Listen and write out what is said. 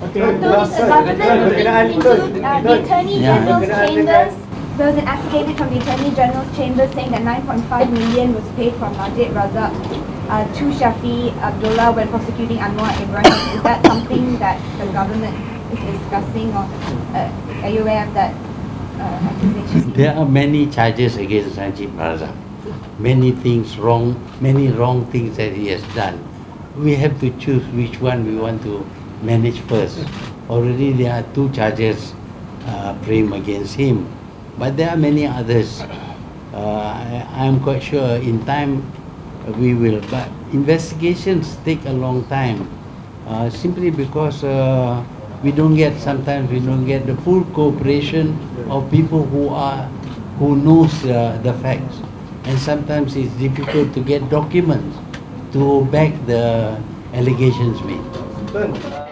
So the government looking into uh, the Attorney Yeah. General's chambers. There was an affidavit from the Attorney General's chambers saying that 9.5 million was paid from Najib Razak uh, to Shafee Abdullah when prosecuting Anwar Ibrahim. Is that something that the government is discussing or uh, are you aware of that uh, accusation? There are many charges against Najib Razak. Many things wrong, many wrong things that he has done. We have to choose which one we want to manage first. Already there are two charges uh, framed against him, but there are many others. Uh, I, I'm quite sure in time we will, but investigations take a long time. Uh, simply because uh, we don't get sometimes we don't get the full cooperation of people who are who knows uh, the facts and sometimes it's difficult to get documents to back the allegations made